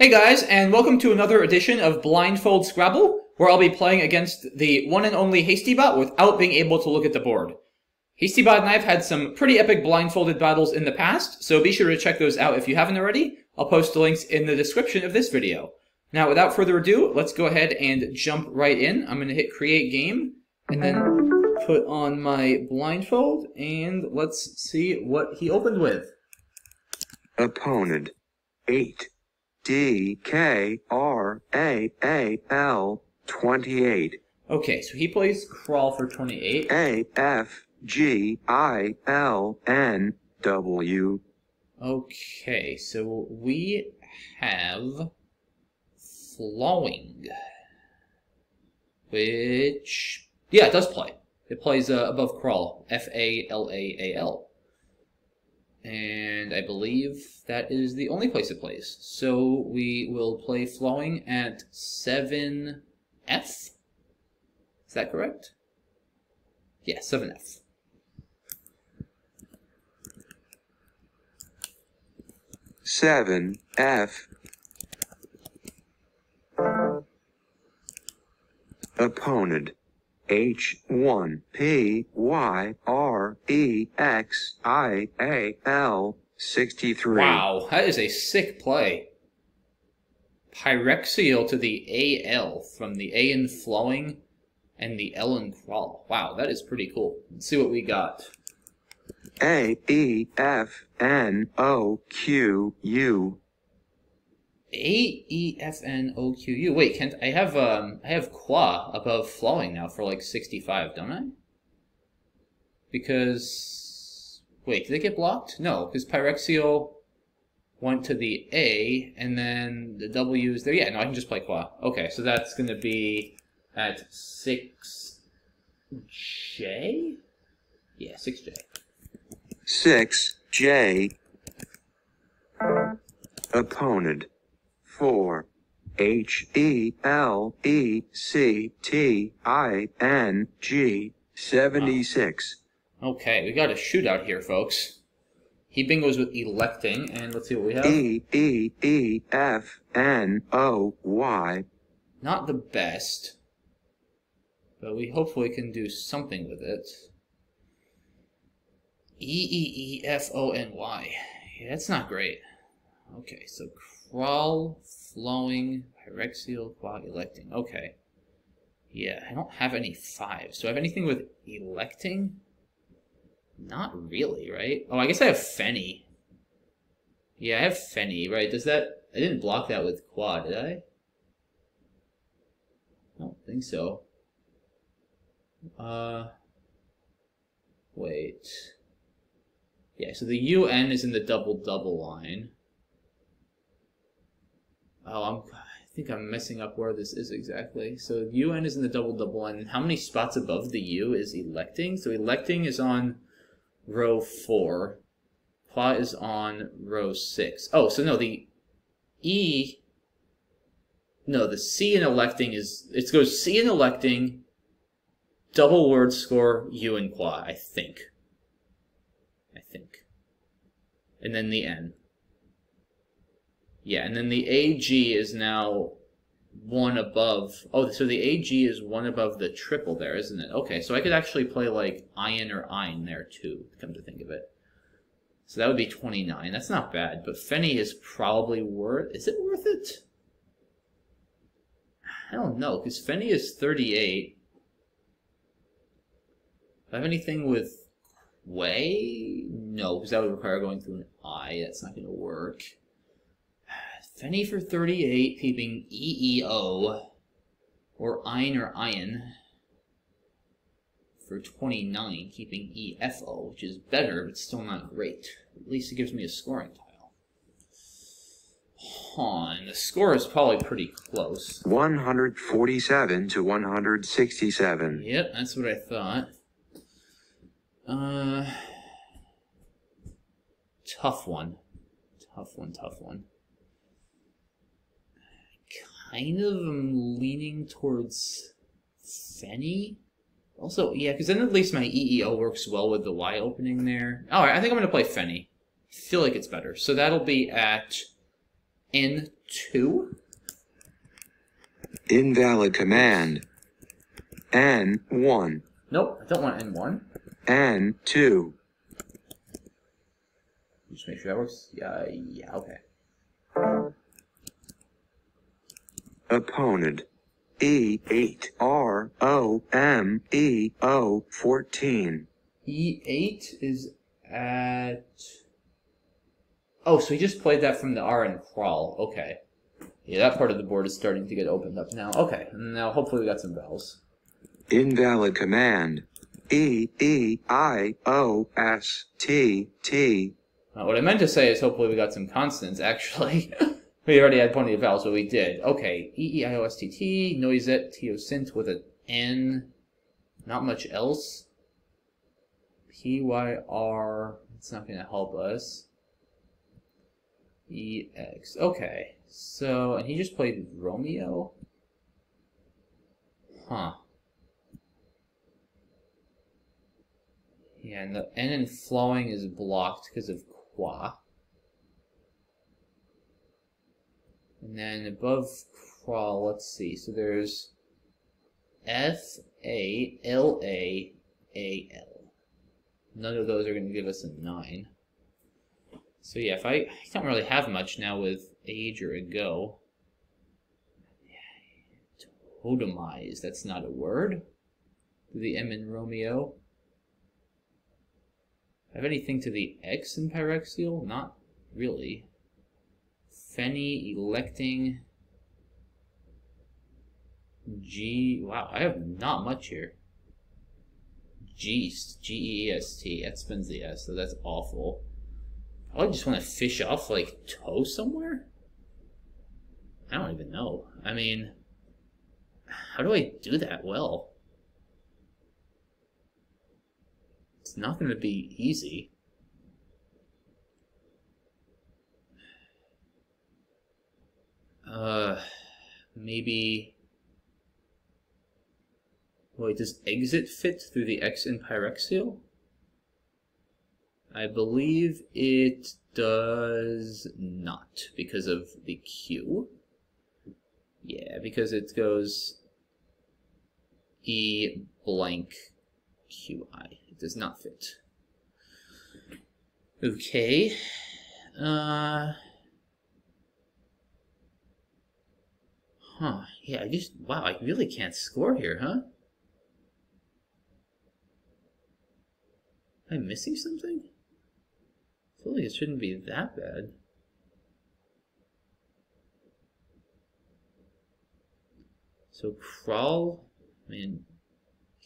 Hey guys, and welcome to another edition of Blindfold Scrabble, where I'll be playing against the one and only Hastybot without being able to look at the board. Hastybot and I have had some pretty epic blindfolded battles in the past, so be sure to check those out if you haven't already. I'll post the links in the description of this video. Now, without further ado, let's go ahead and jump right in. I'm going to hit Create Game, and then put on my blindfold, and let's see what he opened with. Opponent. 8. D K R A A L 28. Okay, so he plays Kraal for 28. A F G I L N W. Okay, so we have Flowing, which, yeah, it does play. It plays uh, above Kraal, F-A-L-A-A-L. And I believe that is the only place it plays. So we will play Flowing at 7F. Is that correct? Yeah, 7F. Seven F. Opponent. H one P Y R E X I A L sixty three. Wow, that is a sick play. Pyrexial to the AL from the A in flowing and the L in kraal. Wow, that is pretty cool. Let's see what we got. A E F N O Q U. A E F N O Q U. Wait, Kent, I have um I have qua above flowing now for like sixty five, don't I? Because wait, did it get blocked? No, because Pyrexial went to the A and then the W is there. Yeah, no, I can just play qua. Okay, so that's gonna be at six J? Yeah, six J. Six J. Opponent. Four H E L E C T I N G seventy six. Okay, we got a shootout here, folks. He bingos with electing, and let's see what we have. E E E F N O Y. Not the best, but we hopefully can do something with it. E E E F O N Y. Yeah, that's not great. Okay, so kraal, flowing, pyrexial, quad, electing. Okay. Yeah, I don't have any fives. Do I have anything with electing? Not really, right? Oh, I guess I have Fenny. Yeah, I have Fenny, right? Does that... I didn't block that with quad, did I? I don't think so. Uh... Wait... Yeah, so the UN is in the double-double line. Oh, I'm, I think I'm messing up where this is exactly. So UN is in the double-double line. And how many spots above the U is electing? So electing is on row 4. Plot is on row 6. Oh, so no, the E... No, the C in electing is... It goes C in electing, double word score, U in qua, I think. I think. And then the N. Yeah, and then the AG is now one above. Oh, so the AG is one above the triple there, isn't it? Okay, so I could actually play like Iron or Ein there too, come to think of it. So that would be 29. That's not bad, but Fenny is probably worth... Is it worth it? I don't know, because Fenny is 38. Do I have anything with way? No, because that would require going through an I. That's not going to work. Fenny for 38, keeping EEO, or Ein or Iron for 29, keeping EFO, which is better, but still not great. At least it gives me a scoring tile. Huh, and the score is probably pretty close. 147 to 167. Yep, that's what I thought. Uh, tough one. Tough one, tough one. Kind of am leaning towards Fenny. Also, yeah, because then at least my EEL works well with the Y opening there. Alright, I think I'm going to play Fenny. I feel like it's better. So that'll be at N two. Invalid command. N1. Nope, I don't want N1. N2. Just make sure that works. Yeah, yeah, okay. Opponent. E8. R O M E O 14. E8 is at. Oh, so he just played that from the R and kraal. Okay. Yeah, that part of the board is starting to get opened up now. Okay, now hopefully we got some vowels. Invalid command. E E I O S T T. Uh, what I meant to say is hopefully we got some consonants, actually. we already had plenty of vowels, but we did. Okay, E E I O S T T, Noisette, Teosint with an N. Not much else. P Y R, it's not going to help us. E X. Okay, so, and he just played Romeo? Huh. Yeah, and the N in flowing is blocked because of qua. And then above kraal, let's see. So there's F A L A A L. None of those are going to give us a 9. So yeah, if I, I don't really have much now with age or a go. Totemize, that's not a word. The M in Romeo. Have anything to the X in Pyrexial? Not really. Fenny electing G. Wow, I have not much here. Geest, G E S T. That spins the S, so that's awful. I just want to fish off like toe somewhere. I don't even know. I mean, how do I do that well? It's not going to be easy. Uh, maybe. Wait, does exit fit through the X in Pyrexial? I believe it does not because of the Q. Yeah, because it goes E blank QI. It does not fit. Okay. Uh. Huh. Yeah, I just. Wow, I really can't score here, huh? Am I missing something? I feel like it shouldn't be that bad. So kraal, I mean,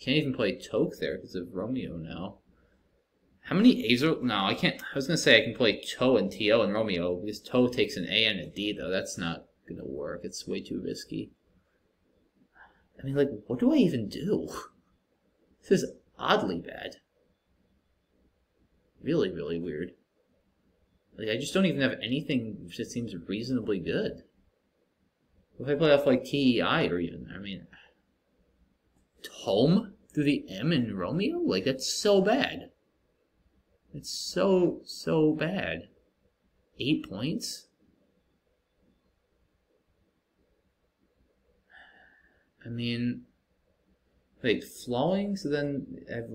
can't even play Toke there because of Romeo now. How many A's are, no, I can't, I was going to say I can play Toe and TO and Romeo because Toe takes an A and a D though. That's not to work. It's way too risky. I mean, like, what do I even do? This is oddly bad. Really, really weird. Like, I just don't even have anything that seems reasonably good. If I play off like TEI or even, I mean, Tome through the M in Romeo? Like, that's so bad. It's so, so bad. Eight points? I mean, wait, flowing? So then, I have,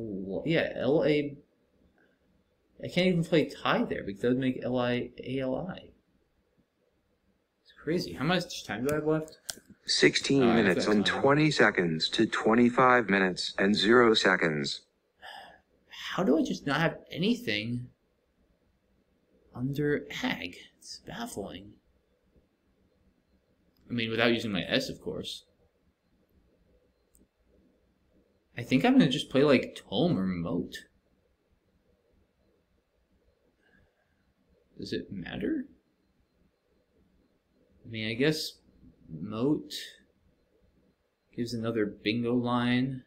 yeah, L-A I can't even play tie there because that would make L-I A-L-I. It's crazy. How much time do I have left? 16 Oh, I minutes and so. 20 seconds to 25 minutes and 0 seconds. How do I just not have anything under ag? It's baffling. I mean, without using my S, of course. I think I'm gonna just play like Tome or Moat. Does it matter? I mean, I guess Moat gives another bingo line.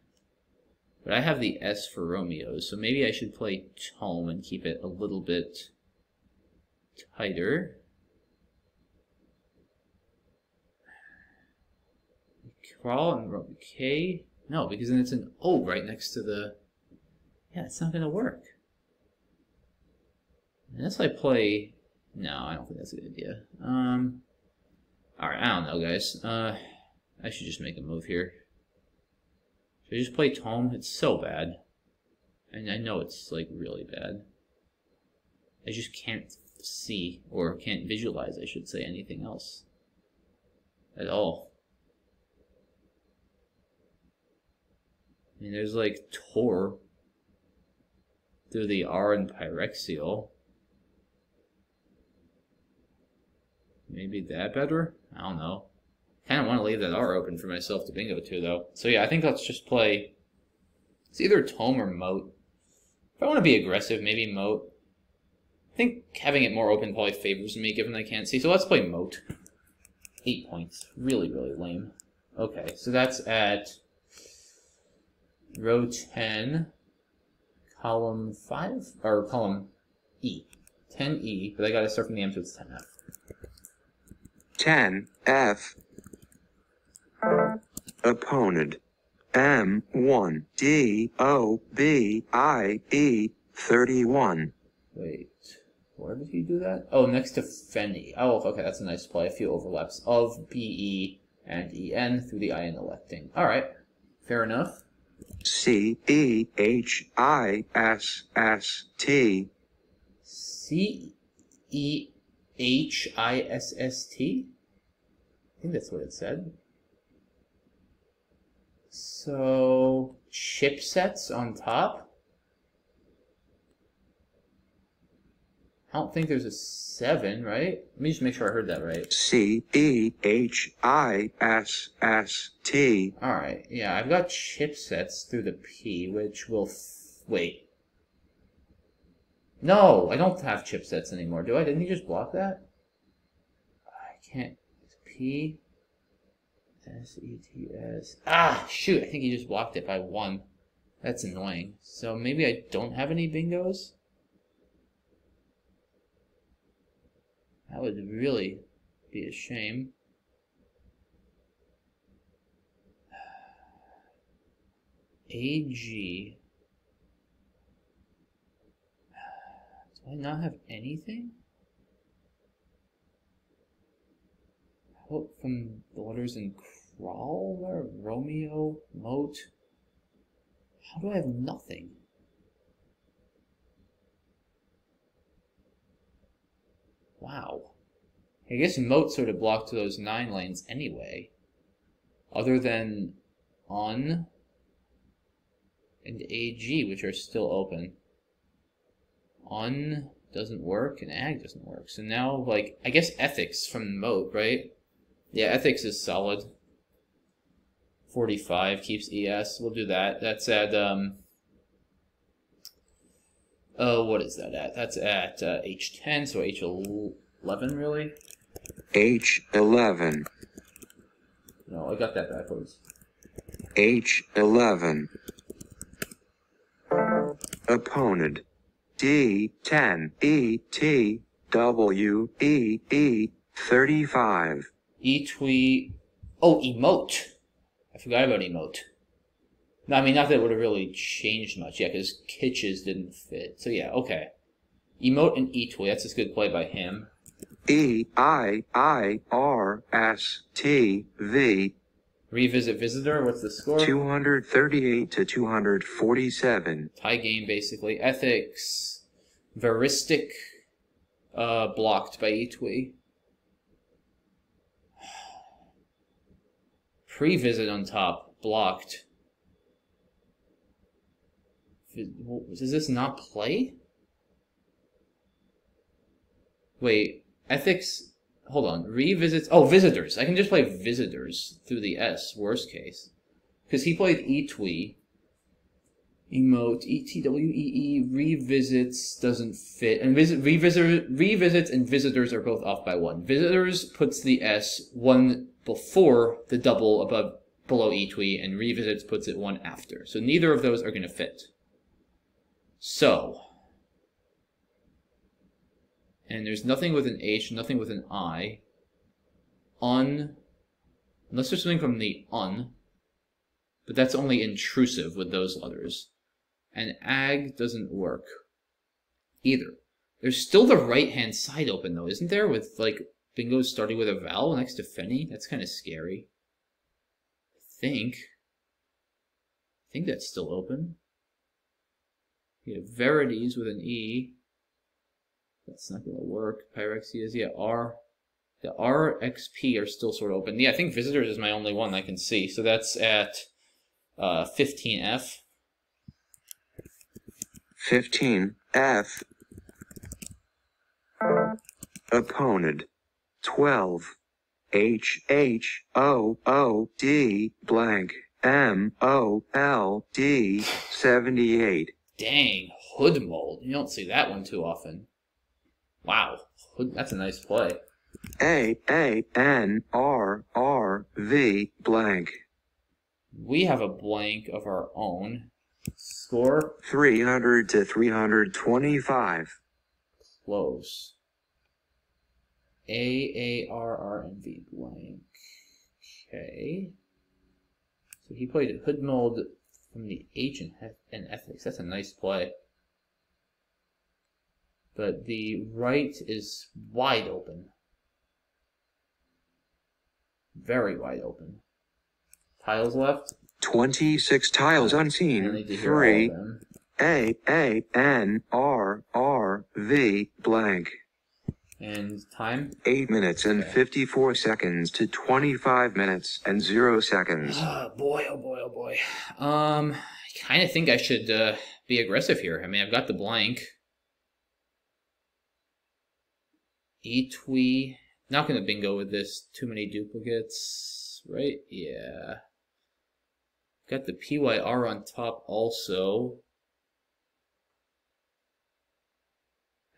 But I have the S for Romeo, so maybe I should play Tome and keep it a little bit tighter. Kraal and Ro- K? No, because then it's an O right next to the... Yeah, it's not going to work. Unless I play... No, I don't think that's a good idea. Um, Alright, I don't know, guys. Uh, I should just make a move here. Should I just play Tome? It's so bad. And I know it's, like, really bad. I just can't see, or can't visualize, I should say, anything else. At all. I mean, there's, like, Tor. Through the R and Pyrexial. Maybe that better? I don't know. Kind of want to leave that R open for myself to bingo too, though. So yeah, I think let's just play. It's either Tome or Moat. If I want to be aggressive, maybe Moat. I think having it more open probably favors me, given I can't see. So let's play Moat. Eight points. Really, really lame. Okay, so that's at row 10, column 5, or column E. 10E, but I gotta start from the M, so it's 10F. 10 F opponent M 1 D O B I E 31 Wait, where did he do that? Oh, next to Fenny. Oh, okay, that's a nice play. A few overlaps of BE and EN through the I IN electing. All right, fair enough. C E H I S S T C E H I S S T? I think that's what it said. So, chipsets on top? I don't think there's a 7, right? Let me just make sure I heard that right. C E H I S S T Alright, yeah, I've got chipsets through the P, which will... F- wait. No, I don't have chipsets anymore, do I? Didn't he just block that? I can't... P... S E T S... Ah, shoot, I think he just blocked it by one. That's annoying. So maybe I don't have any bingos? That would really be a shame. AG. Do I not have anything? About from Daughters and Crawler, Romeo, Moat? How do I have nothing? Wow. I guess Moat sort of blocked those nine lanes anyway. Other than on and AG, which are still open. On doesn't work and ag doesn't work. So now, like, I guess ethics from Moat, right? Yeah, ethics is solid. 45 keeps ES. We'll do that. That's at, um, oh, what is that at? That's at uh, H10, so H11, really? H 11 No, I got that backwards. H 11 opponent D 10 E T W E E 35 E tweet. Oh, emote. I forgot about emote. No, I mean, not that it would have really changed much, yeah, because Kitches didn't fit. So, yeah, okay. Emote and E tweet. That's a good play by him. E I I R S T V Revisit Visitor. What's the score? 238 to 247 Tie game, basically. Ethics. Veristic. Uh, blocked by E tweet. Pre-visit on top, blocked. Does this not play? Wait, ethics. Hold on. Revisits. Oh, visitors. I can just play visitors through the S. Worst case, because he played etwee. Emote E T W E revisits doesn't fit, and visit revisit revisits and visitors are both off by one. Visitors puts the S one before the double above below etwee, and revisits puts it one after. So neither of those are going to fit. So, and there's nothing with an H, nothing with an I. Un, unless there's something from the un, but that's only intrusive with those letters. And ag doesn't work either. There's still the right hand side open though, isn't there? With like bingo starting with a vowel next to Fenny. That's kind of scary. I think. I think that's still open. You have Verities with an E. That's not going to work. Pyrexias, yeah, R. The RXP are still sort of open. Yeah, I think Visitors is my only one I can see. So that's at uh, 15F. 15 F. Opponent 12 H H O O D blank M O L D 78. Dang, Hood Mold. You don't see that one too often. Wow, Hood, that's a nice play. A A N R R V blank We have a blank of our own. Score 300 to 325. close. A A R R N V blank. Okay. So he played Hood Mold from the H and, Ethics. That's a nice play. But the right is wide open. Very wide open. Tiles left. 26 tiles unseen. need to hear all of 3. A A N R R V blank. And time? 8 minutes and Okay. 54 seconds to 25 minutes and 0 seconds. Oh boy, oh boy, oh boy. Um, I kind of think I should uh, be aggressive here. I mean, I've got the blank. Etui. Not gonna bingo with this. Too many duplicates, right? Yeah. Got the PYR on top also.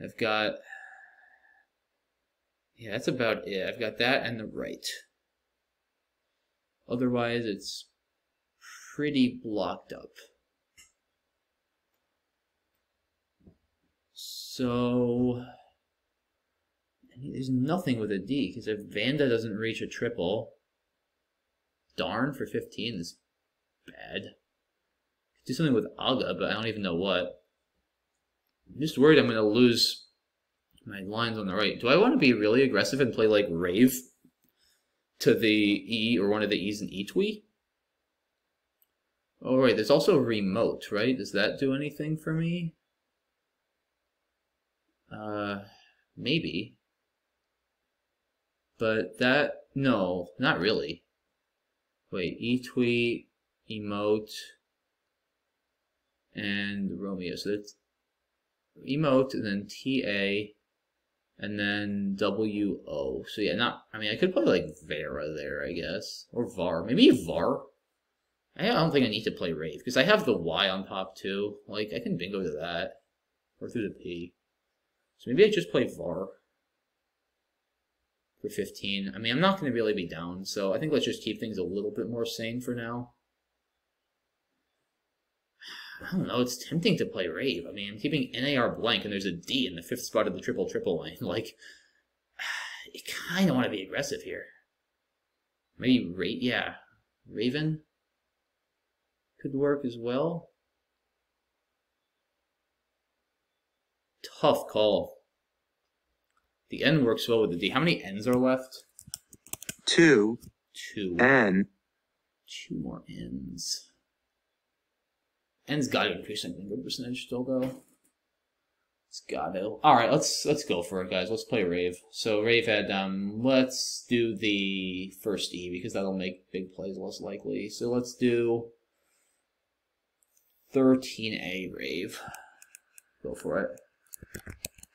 I've got. Yeah, that's about it. I've got that and the right. Otherwise, it's pretty blocked up. So, there's nothing with a D because if Vanda doesn't reach a triple, darn for 15 is bad. Do something with Aga, but I don't even know what. I'm just worried I'm going to lose my lines on the right. Do I want to be really aggressive and play like Rave to the E or one of the E's in Etui? Oh, right, there's also remote, right? Does that do anything for me? Uh, maybe. But that, no, not really. Wait, etwee, emote, and Romeo. So that's emote, and then TA, and then WO. So yeah, not, I mean, I could play like Vera there, I guess. Or VAR. Maybe VAR. I don't think I need to play Rave, because I have the Y on top too. Like, I can bingo to that. Or through the P. So maybe I just play VAR. For 15. I mean, I'm not going to really be down, so I think let's just keep things a little bit more sane for now. I don't know, it's tempting to play Rave. I mean, I'm keeping NAR blank, and there's a D in the fifth spot of the triple triple line. Like, you kind of want to be aggressive here. Maybe Ra- yeah, Raven could work as well. Tough call. The N works well with the D. How many N's are left? 2 Two. N Two more N's. N's got to increase in bingo percentage still though. It's got to. All right, let's let's go for it, guys. Let's play Rave. So Rave had um. Let's do the first E because that'll make big plays less likely. So let's do 13A Rave. Go for it.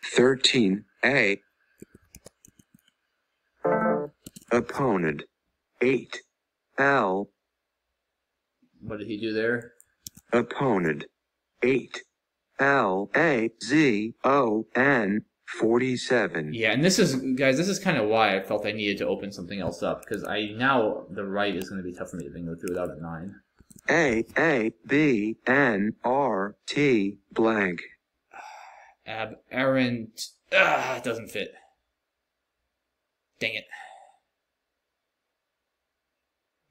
13 A Opponent 8 L What did he do there? Opponent 8 L A Z O N 47. Yeah, and this is guys. This is kind of why I felt I needed to open something else up because I now the right is going to be tough for me to bingo through without a nine. A A B N R T blank. Aberrant. Ah, it doesn't fit. Dang it.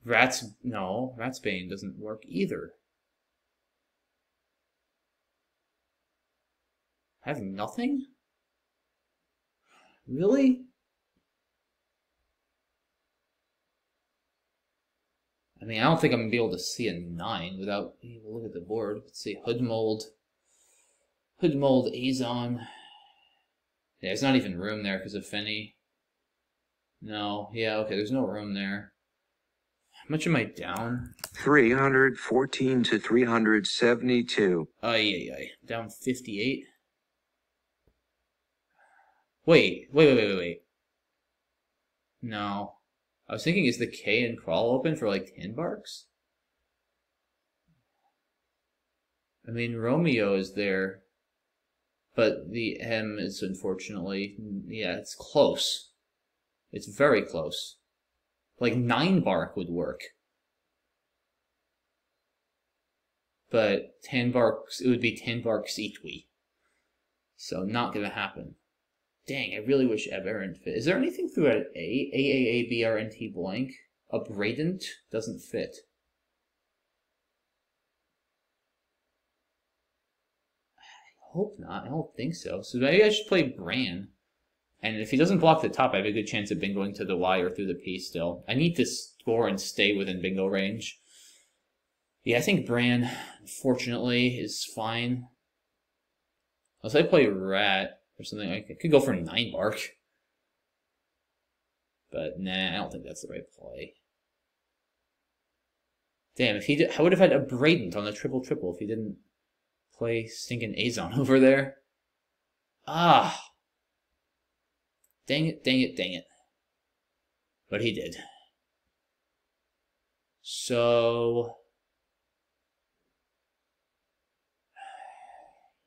Rats. No, Ratsbane doesn't work either. have nothing? Really? I mean, I don't think I'm going to be able to see a 9 without... Look at the board. Let's see. Hood mold. Hood mold Azon. Yeah, there's not even room there because of Finny. No. Yeah, okay. There's no room there. How much am I down? 314 to 372. Oh, yeah, yeah. Down 58. Wait, wait, wait, wait, wait. No. I was thinking, is the K and kraal open for like 10 Barks? I mean, Romeo is there, but the M is unfortunately, yeah, it's close. It's very close. Like nine bark would work. But ten barks, it would be ten barks each week. So not gonna happen. Dang, I really wish Aberrant fit. Is there anything through an A? A, A, A, B, R, N, T blank? Abradant doesn't fit. I hope not. I don't think so. So maybe I should play Bran. And if he doesn't block the top, I have a good chance of bingoing to the Y or through the P still. I need to score and stay within bingo range. Yeah, I think Bran, unfortunately, is fine. Unless I play Rat or something. I could go for 9 Bark. But nah, I don't think that's the right play. Damn, if he did, I would have had Abradant on the triple triple if he didn't play stinking Azon over there. Ah! Dang it, dang it, dang it. But he did. So.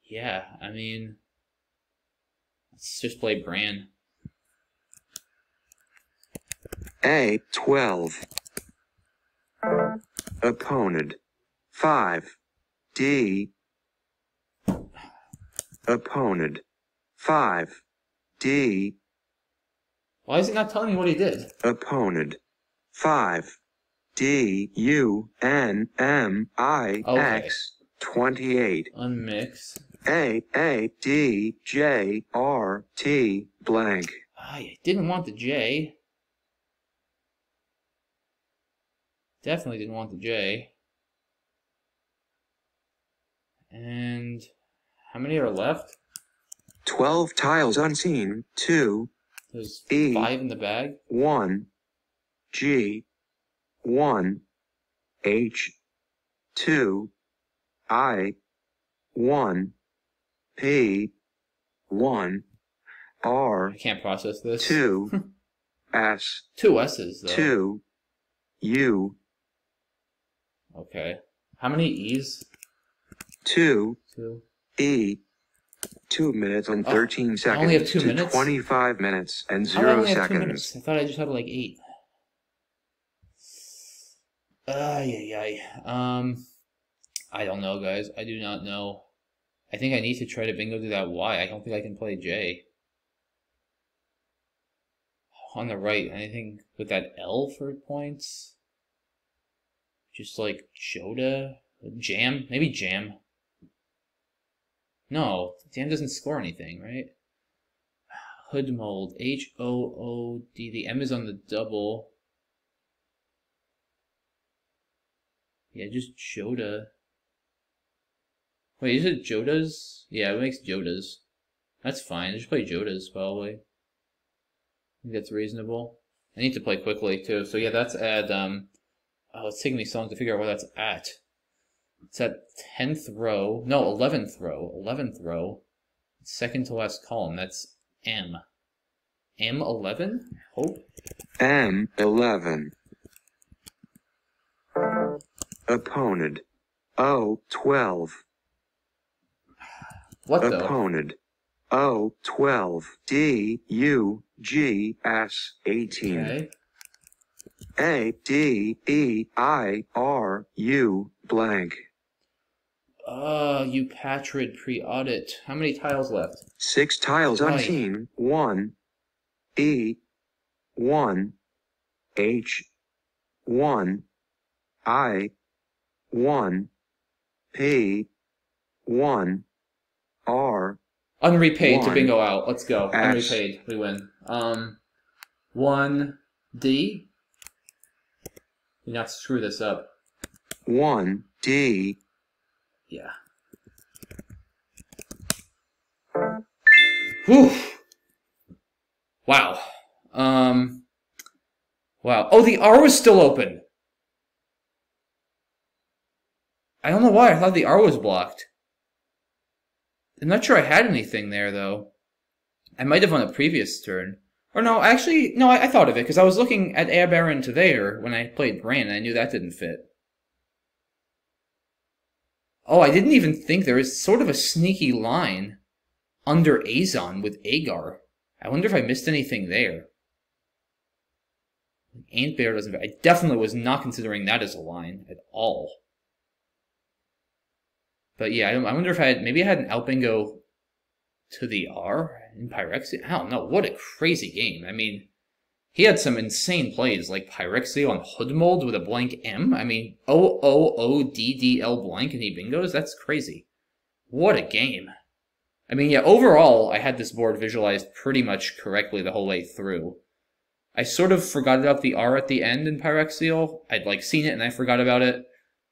Yeah, I mean. Let's just play Bran. A 12. Opponent 5. D. Opponent 5. D. Why is it not telling me what he did? Opponent 5. D. U. N. M. I. X. 28. Unmix. A. A. D. J. R. T. Blank. I didn't want the J. Definitely didn't want the J. And how many are left? 12 tiles unseen. 2. There's E. five in the bag. 1. G. 1. H. 2. I. 1. P. 1. R. I can't process this. 2. S. Two S's, though. 2. U. Okay. How many E's? 2. Two. E. 2 minutes and Oh, 13 I seconds only have two minutes? 25 minutes and do I 0 only have two seconds. I thought I just had like eight. Ay, ay, ay. Um, I don't know, guys. I do not know. I think I need to try to bingo to that Y. I don't think I can play J. On the right, anything with that L for points? Just like Joda? Jam? Maybe Jam. No, Jam doesn't score anything, right? Hood mold. H O O D. The M is on the double. Yeah, just Joda. Wait, is it Jodas? Yeah, it makes Jodas. That's fine. Just play Jodas, probably. that's reasonable. I need to play quickly, too. So, yeah, that's at, um... Oh, it's taking me so long to figure out where that's at. It's at 10th row. No, 11th row. 11th row. Second to last column. That's M. M11? Hope? M11. Opponent. O12. What Opponent. though? Opponent. O twelve D U G S eighteen. Okay. A D E I R U blank. Uh, you patrid pre audit. How many tiles left? Six tiles right. on team. One E one H one I one P one R. Unrepaid to bingo out. Let's go. Unrepaid. We win. Um, one D. Do not screw this up. 1, D, Yeah. Whew. Wow. Um. Wow. Oh, the R was still open. I don't know why. I thought the R was blocked. I'm not sure I had anything there, though. I might have on a previous turn. Or no, actually, no, I, I thought of it, because I was looking at Air Baron to there when I played Bran, and I knew that didn't fit. Oh, I didn't even think there is sort of a sneaky line under Azon with Agar. I wonder if I missed anything there. Ant Bear doesn't. I definitely was not considering that as a line at all. But yeah, I, I wonder if I had maybe I had an Alpingo to the R in Pyrexia. I don't know. What a crazy game. I mean, he had some insane plays like Pyrexia on Hood Mold with a blank M. I mean, O O O D D L blank and he bingos. That's crazy. What a game. I mean, yeah, overall, I had this board visualized pretty much correctly the whole way through. I sort of forgot about the R at the end in Pyrexial. I'd like seen it and I forgot about it.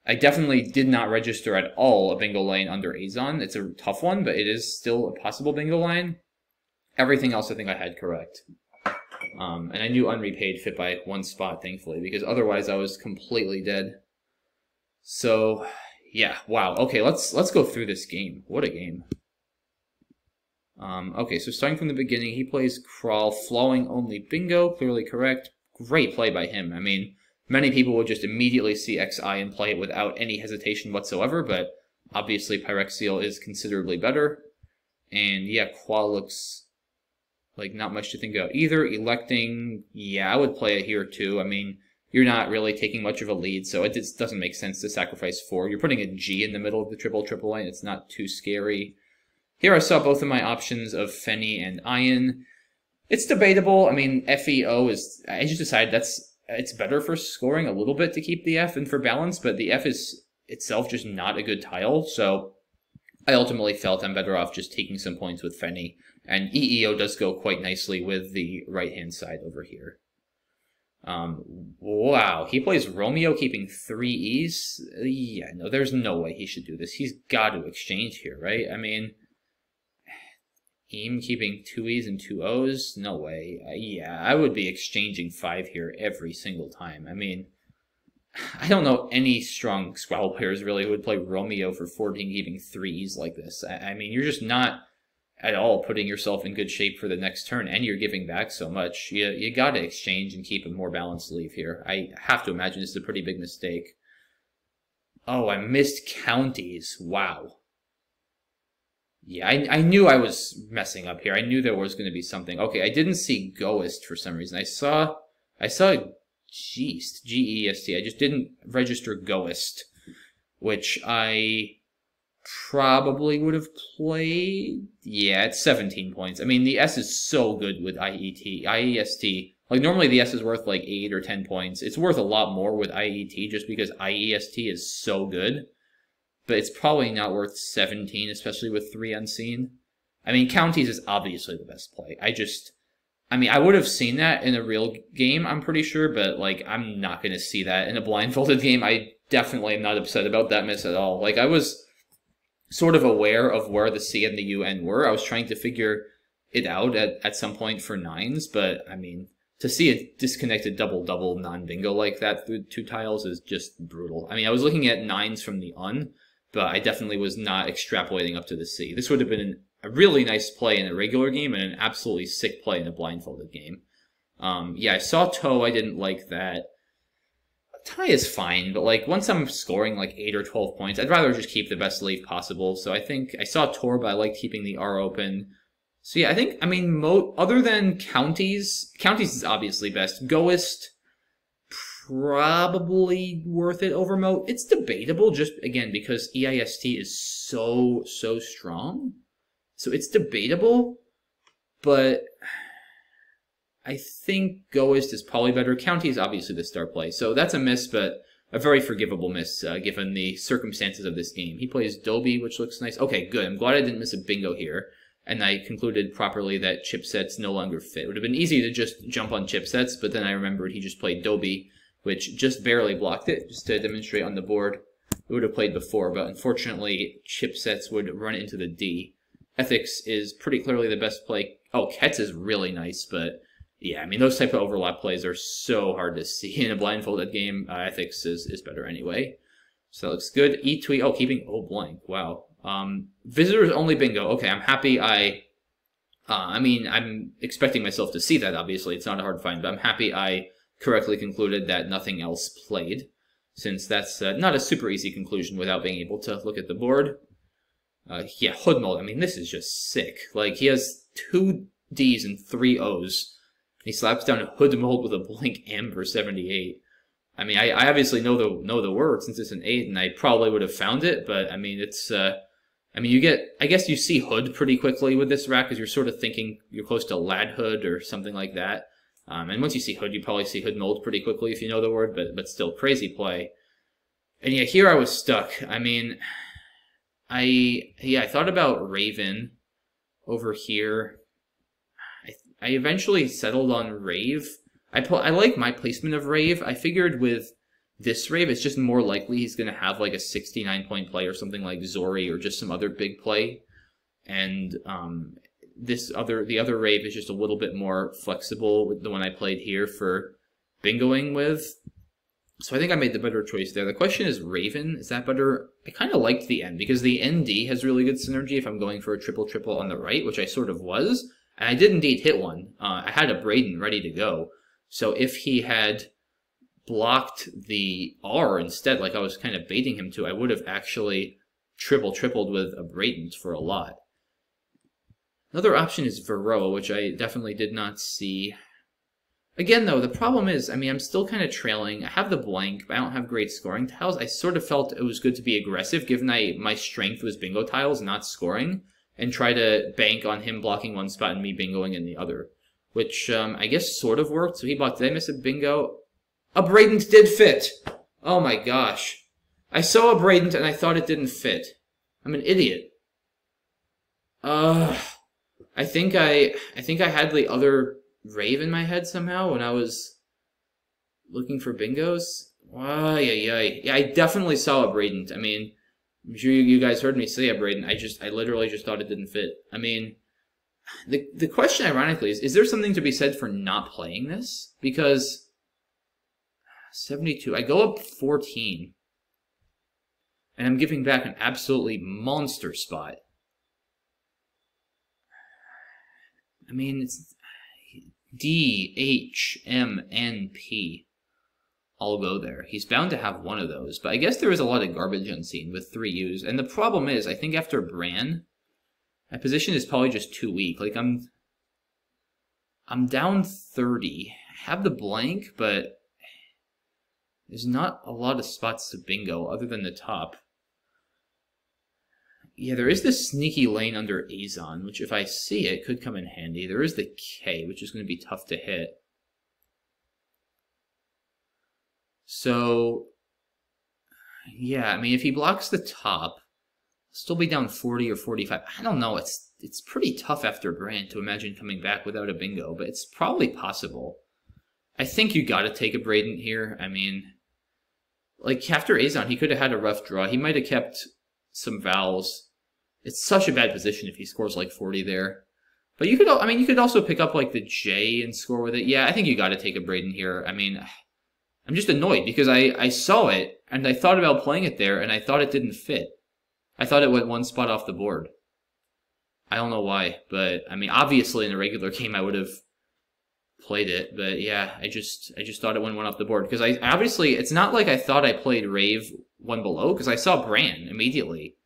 I definitely did not register at all a bingo line under Azon. It's a tough one, but it is still a possible bingo line. Everything else I think I had correct. Um, and I knew unrepaid fit by one spot, thankfully, because otherwise I was completely dead. So, yeah, wow. Okay, let's let's go through this game. What a game. Um, okay, so starting from the beginning, he plays Kraal, flowing only bingo, clearly correct. Great play by him. I mean, many people would just immediately see XI and play it without any hesitation whatsoever, but obviously Pyrexial is considerably better. And yeah, Qual looks like not much to think about either. Electing, yeah, I would play it here too. I mean, you're not really taking much of a lead, so it just doesn't make sense to sacrifice four. You're putting a G in the middle of the triple triple line. It's not too scary. Here I saw both of my options of Fenny and Ion. It's debatable. I mean, FEO is, I just decided that's, it's better for scoring a little bit to keep the F and for balance, but the F is itself just not a good tile, so I ultimately felt I'm better off just taking some points with Fenny, and EEO does go quite nicely with the right-hand side over here. Um, wow, he plays Romeo keeping three E's? Yeah, no, there's no way he should do this. He's got to exchange here, right? I mean, him keeping two E's and two O's? No way. Uh, yeah, I would be exchanging five here every single time. I mean, I don't know any strong Scrabble players really who would play Romeo for 14 keeping threes like this. I, I mean, you're just not at all putting yourself in good shape for the next turn, and you're giving back so much. You, you got to exchange and keep a more balanced leave here. I have to imagine this is a pretty big mistake. Oh, I missed counties. Wow. Yeah, I, I knew I was messing up here. I knew there was going to be something. Okay, I didn't see Goist for some reason. I saw, I saw Geest, G-E-S-T. I just didn't register Goist, which I probably would have played. Yeah, it's 17 points. I mean, the S is so good with IET, IEST. Like, normally the S is worth like 8 or 10 points. It's worth a lot more with IET just because IEST is so good but it's probably not worth 17, especially with three unseen. I mean, counties is obviously the best play. I just, I mean, I would have seen that in a real game, I'm pretty sure, but like, I'm not going to see that in a blindfolded game. I definitely am not upset about that miss at all. Like, I was sort of aware of where the C and the UN were. I was trying to figure it out at, at some point for nines, but I mean, to see a disconnected double double non bingo like that through two tiles is just brutal. I mean, I was looking at nines from the un, but I definitely was not extrapolating up to the C. This would have been a really nice play in a regular game and an absolutely sick play in a blindfolded game. Um, yeah, I saw toe. I didn't like that. Tie is fine, but like once I'm scoring like eight or twelve points, I'd rather just keep the best leave possible. So I think I saw Tor, but I like keeping the R open. So yeah, I think I mean mo- other than counties, counties is obviously best. Goist probably worth it over Moat. It's debatable just again because EIST is so so strong. So it's debatable, but I think Goist is probably better. County is obviously the star play. So that's a miss, but a very forgivable miss uh, given the circumstances of this game. He plays Dobie, which looks nice. Okay, good. I'm glad I didn't miss a bingo here. And I concluded properly that chipsets no longer fit. It would have been easy to just jump on chipsets, but then I remembered he just played Dobie which just barely blocked it, just to demonstrate on the board. It would have played before, but unfortunately, chipsets would run into the D. Ethics is pretty clearly the best play. Oh, Ketz is really nice, but yeah, I mean, those type of overlap plays are so hard to see in a blindfolded game. Uh, Ethics is, is better anyway. So that looks good. E tweet. Oh, keeping oh blank. Wow. Um, visitors only bingo. Okay, I'm happy. I. Uh, I mean, I'm expecting myself to see that. Obviously, it's not a hard find, but I'm happy I correctly concluded that nothing else played, since that's uh, not a super easy conclusion without being able to look at the board. Uh, yeah, hood mold. I mean, this is just sick. Like he has two D's and three O's. He slaps down a hood mold with a blank M for 78. I mean, I, I obviously know the know the word since it's an eight, and I probably would have found it. But I mean, it's uh, I mean, you get I guess you see hood pretty quickly with this rack because you're sort of thinking you're close to lad hood or something like that. Um, and once you see hood, you probably see hood mold pretty quickly if you know the word. But but still, crazy play. And yeah, here I was stuck. I mean, I yeah, I thought about Raven over here. I I eventually settled on Rave I I like my placement of Rave. I figured with this Rave, it's just more likely he's going to have like a 69 point play or something like Zori or just some other big play. And um, this other the other Rave is just a little bit more flexible with the one I played here for bingoing with. So I think I made the better choice there. The question is Raven, is that better? I kind of liked the N because the ND has really good synergy if I'm going for a triple triple on the right, which I sort of was. And I did indeed hit one. Uh, I had abradant ready to go. So if he had blocked the R instead, like I was kind of baiting him to, I would have actually triple tripled with abradant for a lot. Another option is Varroa, which I definitely did not see. Again, though, the problem is, I mean, I'm still kind of trailing. I have the blank, but I don't have great scoring tiles. I sort of felt it was good to be aggressive, given I my strength was bingo tiles, not scoring, and try to bank on him blocking one spot and me bingoing in the other which um, I guess sort of worked. So he bought, did I miss a bingo? Abradant did fit! Oh my gosh. I saw abradant and I thought it didn't fit. I'm an idiot. Uh, I think I, I think I had the other rave in my head somehow when I was looking for bingos. Why, yeah, yeah, yeah. I definitely saw abradant. I mean, I'm sure you guys heard me say abradant. I just, I literally just thought it didn't fit. I mean, the the question, ironically, is: Is there something to be said for not playing this? Because seventy two, I go up fourteen, and I'm giving back an absolutely monster spot. I mean, it's D H M N P. I'll go there. He's bound to have one of those, but I guess there is a lot of garbage unseen with three U's. And the problem is, I think after Bran, my position is probably just too weak. Like I'm I'm down 30. I have the blank, but there's not a lot of spots to bingo other than the top. Yeah, there is this sneaky lane under Azon, which if I see it, could come in handy. There is the K, which is going to be tough to hit. So, yeah, I mean, if he blocks the top, still be down 40 or 45. I don't know. It's it's pretty tough after Bran to imagine coming back without a bingo, but it's probably possible. I think you got to take abradant here. I mean, like after Azon, he could have had a rough draw. He might have kept some vowels. It's such a bad position if he scores like 40 there. But you could, I mean, you could also pick up like the J and score with it. Yeah, I think you got to take abradant here. I mean, I'm just annoyed because I, I saw it and I thought about playing it there and I thought it didn't fit. I thought it went one spot off the board. I don't know why, but I mean, obviously in a regular game I would have played it, but yeah, I just I just thought it went one off the board because I obviously it's not like I thought I played Rave one below because I saw Bran immediately,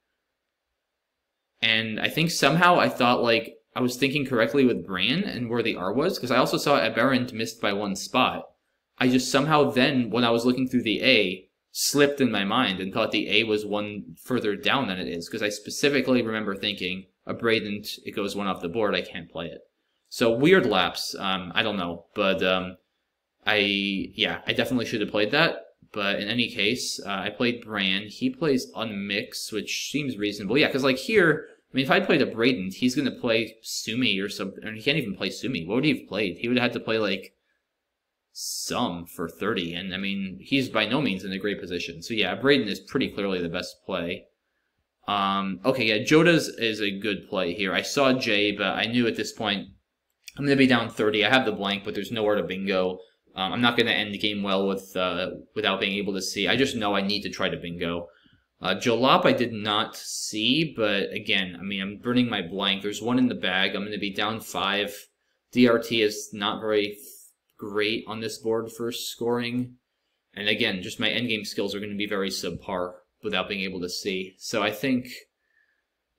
and I think somehow I thought like I was thinking correctly with Bran and where the R was because I also saw Aberrant missed by one spot. I just somehow then when I was looking through the A, slipped in my mind and thought the A was one further down than it is because I specifically remember thinking abradant it goes one off the board I can't play it. So weird lapse. Um, I don't know, but um, I yeah I definitely should have played that. But in any case, uh, I played Bran. He plays Unmix, which seems reasonable. Yeah, because like here, I mean, if I played abradant, he's gonna play Sumi or something. And he can't even play Sumi. What would he have played? He would have had to play like some for 30. And I mean, he's by no means in a great position. So yeah, Braden is pretty clearly the best play. Um, okay, yeah, Jodas is a good play here. I saw Jay, but I knew at this point I'm going to be down 30. I have the blank, but there's nowhere to bingo. Um, I'm not going to end the game well with uh, without being able to see. I just know I need to try to bingo. Uh, Jalop I did not see, but again, I mean, I'm burning my blank. There's one in the bag. I'm going to be down five. DRT is not very great on this board for scoring. And again, just my endgame skills are going to be very subpar without being able to see. So I think,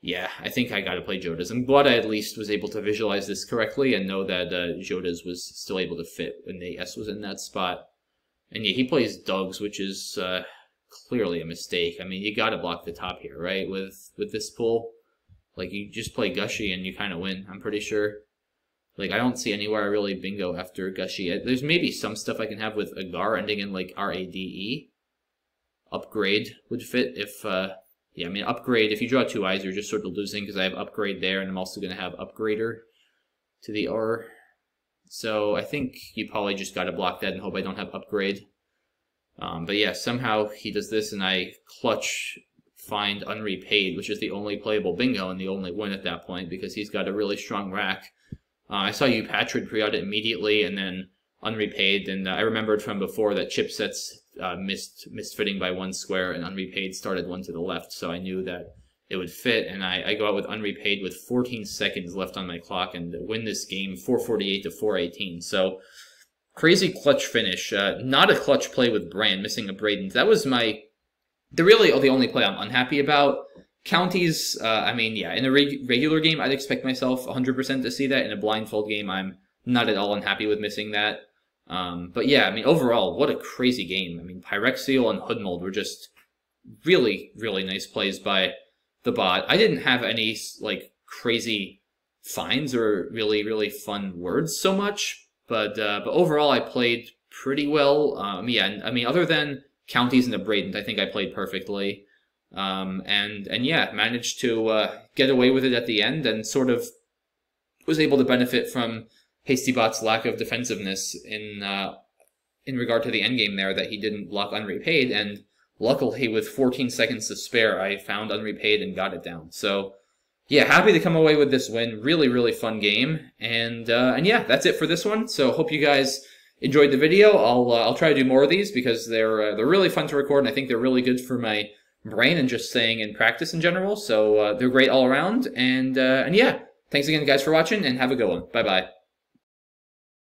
yeah, I think I got to play Jodas. I'm glad I at least was able to visualize this correctly and know that uh, Jodas was still able to fit when the S was in that spot. And yeah, he plays Dogs, which is uh, clearly a mistake. I mean, you got to block the top here, right? With with this pool, like you just play Gushy and you kind of win. I'm pretty sure. Like I don't see anywhere I really bingo after Gushy. There's maybe some stuff I can have with Agar ending in like R A D E upgrade would fit if, uh, yeah, I mean, upgrade, if you draw two eyes, you're just sort of losing because I have upgrade there, and I'm also going to have upgrader to the R. So I think you probably just got to block that and hope I don't have upgrade. Um, but yeah, somehow he does this, and I clutch find unrepaid, which is the only playable bingo and the only win at that point because he's got a really strong rack. Uh, I saw you Patrid pre-out it immediately, and then unrepaid, and uh, I remembered from before that chipsets uh, missed misfitting by one square and unrepaid started one to the left, so I knew that it would fit, and I, I go out with unrepaid with 14 seconds left on my clock and win this game 448 to 418. So crazy clutch finish. Uh, not a clutch play with Bran missing abradant. That was my the really oh, the only play I'm unhappy about. Counties, uh, I mean, yeah, in a reg- regular game, I'd expect myself 100% to see that. In a blindfold game, I'm not at all unhappy with missing that. Um, but yeah, I mean, overall, what a crazy game. I mean, Pyrexial and Hoodmold were just really, really nice plays by the bot. I didn't have any, like, crazy finds or really, really fun words so much, but, uh, but overall, I played pretty well. Um, yeah, I mean, other than counties and the Braden, I think I played perfectly. Um, and, and yeah, managed to uh, get away with it at the end and sort of was able to benefit from HastyBot's lack of defensiveness in uh, in regard to the endgame there that he didn't block unrepaid, and luckily with 14 seconds to spare, I found unrepaid and got it down. So yeah, happy to come away with this win. Really, really fun game, and uh, and yeah, that's it for this one. So hope you guys enjoyed the video. I'll uh, I'll try to do more of these because they're uh, they're really fun to record, and I think they're really good for my brain and just staying in practice in general. So uh, they're great all around, and uh, and yeah, thanks again, guys, for watching, and have a good one. Bye bye.